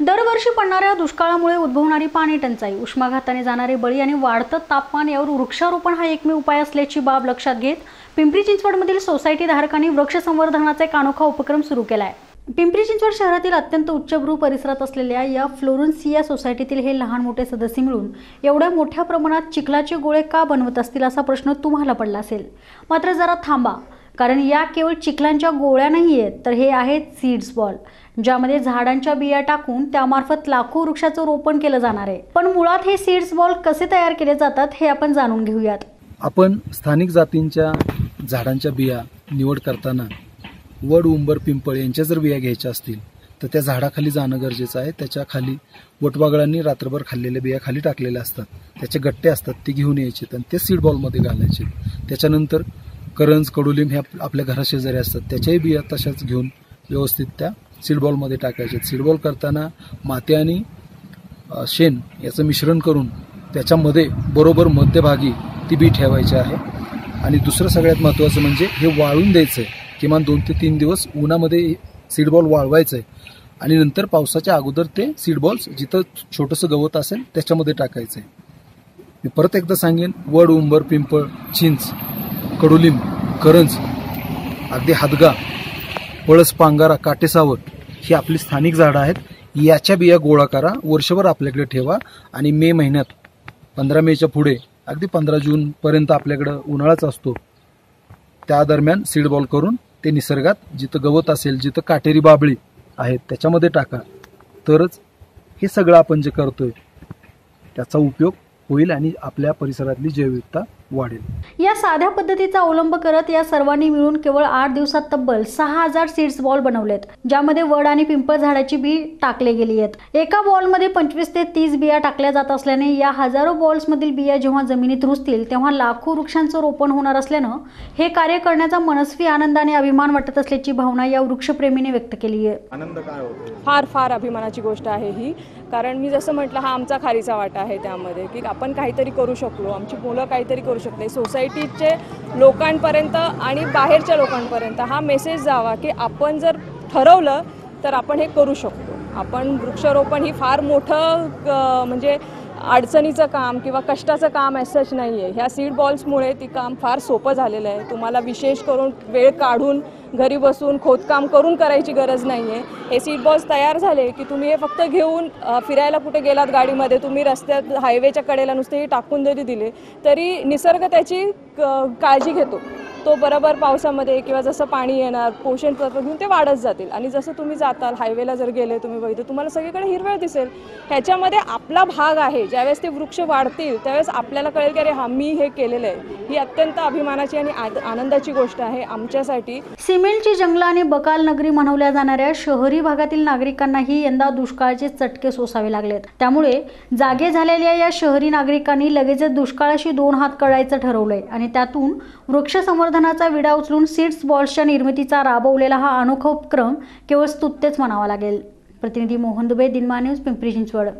दरवर्षी पडणाऱ्या दुष्काळामुळे उद्भवणारी पाणी टंचाई. उष्माघाताने जाणारे बळी आणि वाढतं तापमान यावर वृक्षारोपण हा एकमेव उपाय असल्याची बाब लक्षात घेत पिंपरी चिंचवडमधील सोसायटी धारकांनी वृक्ष संवर्धनाचा एक अनोखा उपक्रम सुरू केला आहे पिंपरी चिंचवड शहरातील अत्यंत उच्चभ्रू परिसरात असलेल्या या फ्लोरन्सिया सोसायटीतील हे लहान मोठे सदस्य मिळून एवढ्या मोठ्या प्रमाणात चिखलाचे गोळे का बनवत असतील असा प्रश्न तुम्हाला पडला असेल. मात्र जरा थांबा. कारण या केवळ चिखलांच्या गोळ्या नाही आहेत तर हे आहेत सीड्स बॉल ज्यामध्ये झाडांच्या बिया टाकून त्यामार्फत लाखो वृक्षाचं रोपण केलं जाणार आहे. पण मुळात हे सीड्स बॉल कसे तयार केले जातात हे आपण जाणून घेऊयात. आपण स्थानिक जातींच्या झाडांच्या बिया निवड करताना वड उंबर पिंपळ यांच्या जर बिया घ्यायच्या असतील तर त्या झाडाखाली जाणं गरजेचं आहे. त्याच्याखाली वटवागळांनी रात्रभर खाल्लेल्या बिया खाली टाकलेल्या असतात. त्याचे गट्टे असतात ते घेऊन यायचे आणि ते सीड बॉलमध्ये घालायचे. त्याच्यानंतर करंज कडुलिंब ह्या आपल्या घराशेजारी असतात. त्याच्याही बिया तशाच घेऊन व्यवस्थित त्या सीडबॉलमध्ये टाकायचे सीड करताना माती आणि शेण याचं मिश्रण करून त्याच्यामध्ये बरोबर मध्यभागी ती बी ठेवायची आहे. आणि दुसरं सगळ्यात महत्त्वाचं म्हणजे हे वाळून द्यायचं आहे किमान दोन ते तीन दिवस उन्हामध्ये सीडबॉल वाळवायचं आहे आणि नंतर पावसाच्या अगोदर ते सीडबॉल्स जिथं छोटंसं गवत असेल त्याच्यामध्ये टाकायचं आहे मी परत एकदा सांगेन वड उंबर पिंपळ चिंच कडुलिंब करंज अगदी हादगा पळस पांगारा काटेसावर ही आपली स्थानिक झाडं आहेत. याच्या बिया गोळा करा. वर्षभर आपल्याकडे ठेवा. आणि मे महिन्यात पंधरा मेच्या पुढे अगदी पंधरा जूनपर्यंत आपल्याकडं उन्हाळाच असतो. त्या दरम्यान सीड बॉल करून ते निसर्गात जिथं गवत असेल जिथं काटेरी बाबळी आहेत त्याच्यामध्ये टाका. तरच हे सगळं आपण जे करतोय त्याचा उपयोग होईल आणि आपल्या परिसरातली जैविकता वाढेल. या साध्या पद्धतीचा अवलंब करत या सर्वांनी मिळून केवळ आठ दिवसात तब्बल सहा हजार सीड्स बॉल बनवलेत ज्यामध्ये वड आणि पिंपळ झाडाची बी टाकले गेली आहेत. एका बॉलमध्ये पंचवीस ते तीस बिया टाकल्या जात असल्याने या हजारो बॉल्स मधील बिया जेव्हा जमिनीत रुजतील तेव्हा लाखो वृक्षांचं रोपण होणार असल्यानं हे कार्य करण्याचा मनस्वी आनंद आणि अभिमान वाटत असल्याची भावना या वृक्षप्रेमीने व्यक्त केली आहे. आनंद काय होतो? फार फार अभिमानाची गोष्ट आहे ही. कारण मी जसं म्हटलं हा आमचा खारीचा वाटा आहे त्यामध्ये की आपण काहीतरी करू शकलो आमची मुलं काहीतरी करू शकले. सोसायटीचे लोकांपर्यंत आणि बाहेरच्या लोकांपर्यंत हा मेसेज जावा की आपण जर ठरवलं तर आपण हे करू शकतो. आपण वृक्षारोपण ही फार मोठं म्हणजे अडचणीचं काम किंवा कष्टाचं काम असंच नाही आहे ह्या सीड बॉल्समुळे ती काम फार सोपं झालेलं आहे. तुम्हाला विशेष करून वेळ काढून घरी बसून खोदकाम करून करायची गरज नाही आहे हे सीट बॉल्स तयार झाले की तुम्ही हे फक्त घेऊन फिरायला कुठे गेलात गाडीमध्ये तुम्ही रस्त्यात हायवेच्या कडेला नुसते हे टाकून जरी दिले तरी निसर्ग त्याची क- काळजी घेतो. तो बरोबर पावसामध्ये किंवा जसं पाणी येणार पोषण तत्व घेऊन ते वाढत जातील. आणि जसं तुम्ही जाताल हायवेला जर गेले तुम्ही बघितलं तुम्हाला सगळीकडे हिरवळ दिसेल. ह्याच्यामध्ये आपला भाग आहे. ज्यावेळेस ते वृक्ष वाढतील त्यावेळेस आपल्याला कळेल की अरे हा मी हे केलेलं आहे. ही अत्यंत अभिमानाची आणि आनंदाची गोष्ट आहे आमच्यासाठी. सिमेंटची जंगलं आणि बकाल नगरी म्हणवल्या जाणाऱ्या शहरी भागातील नागरिकांनाही यंदा दुष्काळाचे चटके सोसावे लागलेत. त्यामुळे जागे झालेल्या या शहरी नागरिकांनी लगेचच दुष्काळाशी दोन हात कळायचं ठरवलंय. आणि त्यातून वृक्ष संवर्धनाचा विडा उचलून सीड्स बॉल्सच्या निर्मितीचा राबवलेला हा अनोखा उपक्रम केवळ स्तुत्यच म्हणावा लागेल. प्रतिनिधी मोहन दुबे दिनमा न्यूज पिंपरी चिंचवड.